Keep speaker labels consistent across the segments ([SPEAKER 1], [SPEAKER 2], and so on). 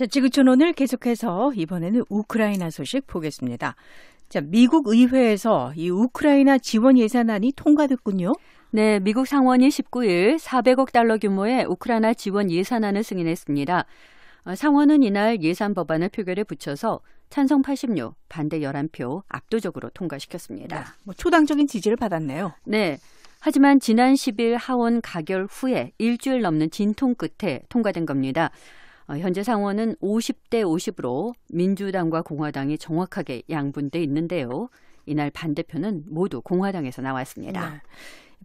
[SPEAKER 1] 자, 지구촌 오늘 계속해서 이번에는 우크라이나 소식 보겠습니다. 자, 미국 의회에서 이 우크라이나 지원 예산안이 통과됐군요.
[SPEAKER 2] 네, 미국 상원이 19일 400억 달러 규모의 우크라이나 지원 예산안을 승인했습니다. 어, 상원은 이날 예산 법안을 표결에 붙여서 찬성 86, 반대 11표 압도적으로 통과시켰습니다. 네,
[SPEAKER 1] 뭐 초당적인 지지를 받았네요.
[SPEAKER 2] 네. 하지만 지난 10일 하원 가결 후에 일주일 넘는 진통 끝에 통과된 겁니다. 어, 현재 상원은 50대 50으로 민주당과 공화당이 정확하게 양분돼 있는데요. 이날 반대표는 모두 공화당에서 나왔습니다. 네.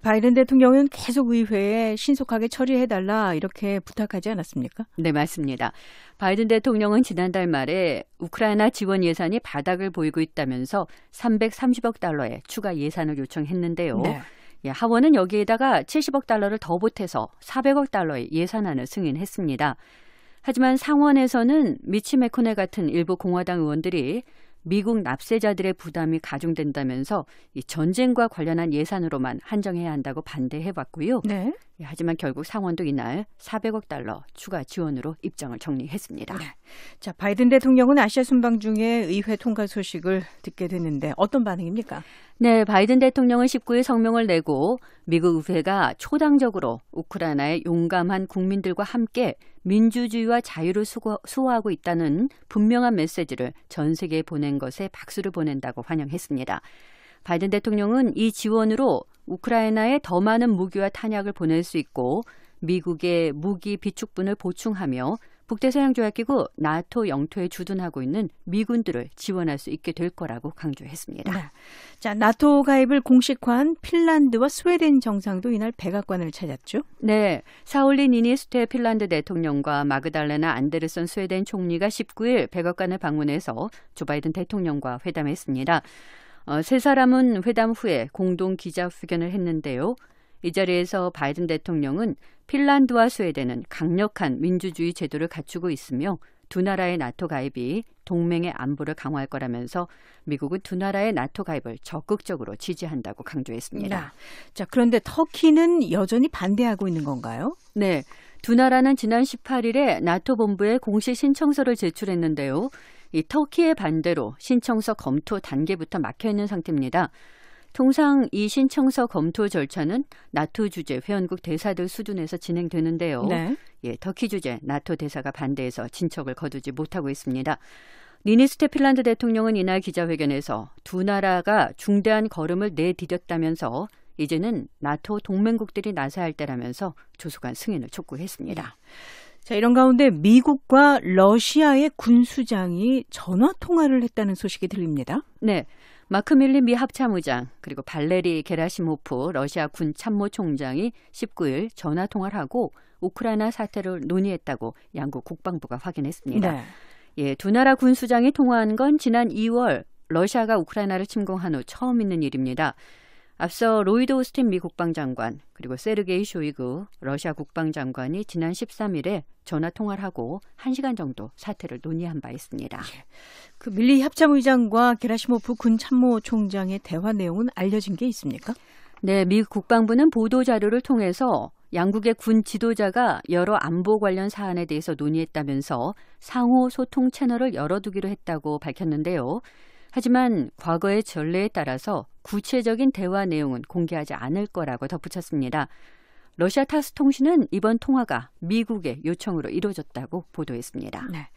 [SPEAKER 1] 바이든 대통령은 계속 의회에 신속하게 처리해달라 이렇게 부탁하지 않았습니까?
[SPEAKER 2] 네, 맞습니다. 바이든 대통령은 지난달 말에 우크라이나 지원 예산이 바닥을 보이고 있다면서 330억 달러의 추가 예산을 요청했는데요. 네. 예, 하원은 여기에다가 70억 달러를 더 보태서 400억 달러의 예산안을 승인했습니다. 하지만 상원에서는 미치 메코네 같은 일부 공화당 의원들이 미국 납세자들의 부담이 가중된다면서 이 전쟁과 관련한 예산으로만 한정해야 한다고 반대해왔고요. 네. 예, 하지만 결국 상원도 이날 400억 달러 추가 지원으로 입장을 정리했습니다. 네.
[SPEAKER 1] 자, 바이든 대통령은 아시아 순방 중에 의회 통과 소식을 듣게 됐는데 어떤 반응입니까?
[SPEAKER 2] 네, 바이든 대통령은 19일 성명을 내고 미국 의회가 초당적으로 우크라이나의 용감한 국민들과 함께 민주주의와 자유를 수호하고 있다는 분명한 메시지를 전 세계에 보낸 것에 박수를 보낸다고 환영했습니다. 바이든 대통령은 이 지원으로 우크라이나에 더 많은 무기와 탄약을 보낼 수 있고 미국의 무기 비축분을 보충하며 북대서양조약기구 나토 영토에 주둔하고 있는 미군들을 지원할 수 있게 될 거라고 강조했습니다. 네.
[SPEAKER 1] 자, 나토 가입을 공식화한 핀란드와 스웨덴 정상도 이날 백악관을 찾았죠?
[SPEAKER 2] 네. 사울리 니니스테 핀란드 대통령과 마그달레나 안데르선 스웨덴 총리가 19일 백악관을 방문해서 조 바이든 대통령과 회담했습니다. 어, 세 사람은 회담 후에 공동 기자회견을 했는데요. 이 자리에서 바이든 대통령은 핀란드와 스웨덴은 강력한 민주주의 제도를 갖추고 있으며 두 나라의 나토 가입이 동맹의 안보를 강화할 거라면서 미국은 두 나라의 나토 가입을 적극적으로 지지한다고 강조했습니다. 네.
[SPEAKER 1] 자, 그런데 터키는 여전히 반대하고 있는 건가요?
[SPEAKER 2] 네. 두 나라는 지난 18일에 나토 본부에 공식 신청서를 제출했는데요. 이 터키의 반대로 신청서 검토 단계부터 막혀 있는 상태입니다. 통상 이 신청서 검토 절차는 나토 주재 회원국 대사들 수준에서 진행되는데요. 네. 예, 터키 주재 나토 대사가 반대해서 진척을 거두지 못하고 있습니다. 니니스테 핀란드 대통령은 이날 기자회견에서 두 나라가 중대한 걸음을 내디뎠다면서 이제는 나토 동맹국들이 나서야 할 때라면서 조속한 승인을 촉구했습니다.
[SPEAKER 1] 자, 이런 가운데 미국과 러시아의 군 수장이 전화 통화를 했다는 소식이 들립니다.
[SPEAKER 2] 네. 마크 밀리 미 합참의장 그리고 발레리 게라시모프 러시아 군 참모총장이 19일 전화 통화를 하고 우크라이나 사태를 논의했다고 양국 국방부가 확인했습니다. 네. 예, 두 나라 군 수장이 통화한 건 지난 2월 러시아가 우크라이나를 침공한 후 처음 있는 일입니다. 앞서 로이드 오스틴 미 국방장관 그리고 세르게이 쇼이그 러시아 국방장관이 지난 13일에 전화 통화를 하고 1시간 정도 사태를 논의한 바 있습니다. 예.
[SPEAKER 1] 그 밀리 합참의장과 게라시모프 군 참모 총장의 대화 내용은 알려진 게 있습니까?
[SPEAKER 2] 네, 미 국방부는 보도 자료를 통해서 양국의 군 지도자가 여러 안보 관련 사안에 대해서 논의했다면서 상호 소통 채널을 열어두기로 했다고 밝혔는데요. 하지만 과거의 전례에 따라서 구체적인 대화 내용은 공개하지 않을 거라고 덧붙였습니다. 러시아 타스 통신은 이번 통화가 미국의 요청으로 이루어졌다고 보도했습니다. 네.